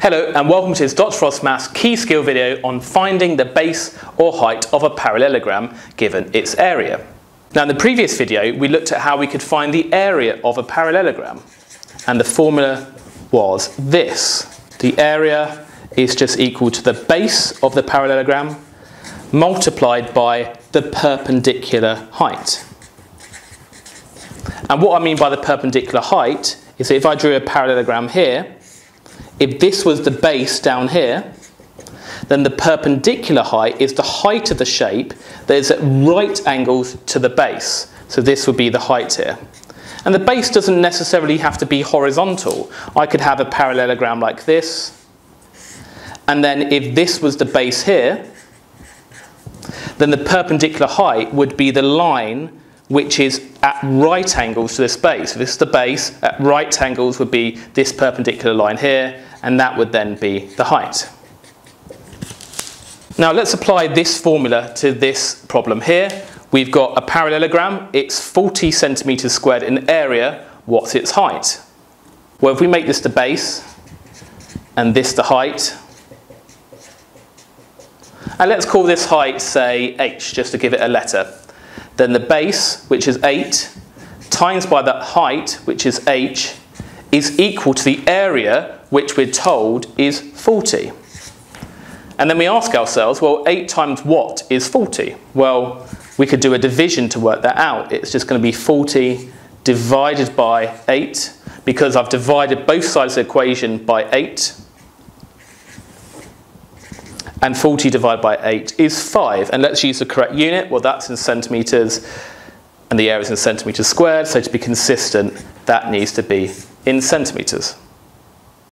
Hello and welcome to this Dr. Frost Maths key skill video on finding the base or height of a parallelogram given its area. Now in the previous video we looked at how we could find the area of a parallelogram and the formula was this. The area is just equal to the base of the parallelogram multiplied by the perpendicular height. And what I mean by the perpendicular height is if I drew a parallelogram here, if this was the base down here, then the perpendicular height is the height of the shape that is at right angles to the base. So this would be the height here. And the base doesn't necessarily have to be horizontal. I could have a parallelogram like this. And then if this was the base here, then the perpendicular height would be the line which is at right angles to this base. So this is the base, at right angles would be this perpendicular line here, and that would then be the height. Now let's apply this formula to this problem here. We've got a parallelogram, it's 40 centimetres squared in area, what's its height? Well, if we make this the base, and this the height, and let's call this height, say, h, just to give it a letter then the base, which is 8, times by the height, which is h, is equal to the area, which we're told is 40. And then we ask ourselves, well, 8 times what is 40? Well, we could do a division to work that out. It's just going to be 40 divided by 8, because I've divided both sides of the equation by 8 and 40 divided by 8 is 5. And let's use the correct unit. Well, that's in centimetres, and the area is in centimetres squared. So to be consistent, that needs to be in centimetres.